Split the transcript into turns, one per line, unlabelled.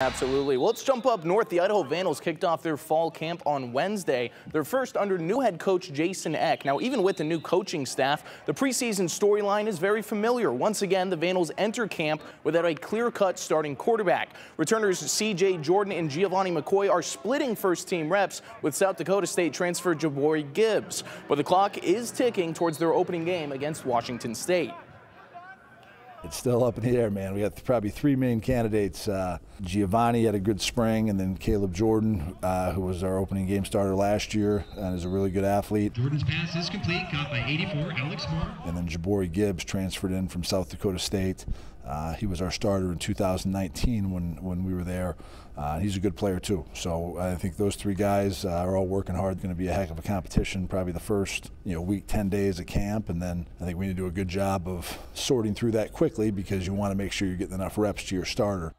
Absolutely. Well, let's jump up north. The Idaho Vandals kicked off their fall camp on Wednesday. Their first under new head coach Jason Eck. Now, even with the new coaching staff, the preseason storyline is very familiar. Once again, the Vandals enter camp without a clear-cut starting quarterback. Returners C.J. Jordan and Gevani McCoy are splitting first-team reps with South Dakota State transfer J'Bore Gibbs. But the clock is ticking towards their opening game against Washington State.
It's still up in the air, man. We got probably three main candidates. Uh, Gevani had a good spring, and then Caleb Jordan, uh, who was our opening game starter last year and is a really good athlete.
Jordan's pass is complete, caught by 84, Alex Moore.
And then J'Bore Gibbs transferred in from South Dakota State. Uh, he was our starter in 2019 when, when we were there. Uh, he's a good player too. So I think those three guys uh, are all working hard. Going to be a heck of a competition. Probably the first you know week, 10 days of camp, and then I think we need to do a good job of sorting through that quickly because you want to make sure you're getting enough reps to your starter.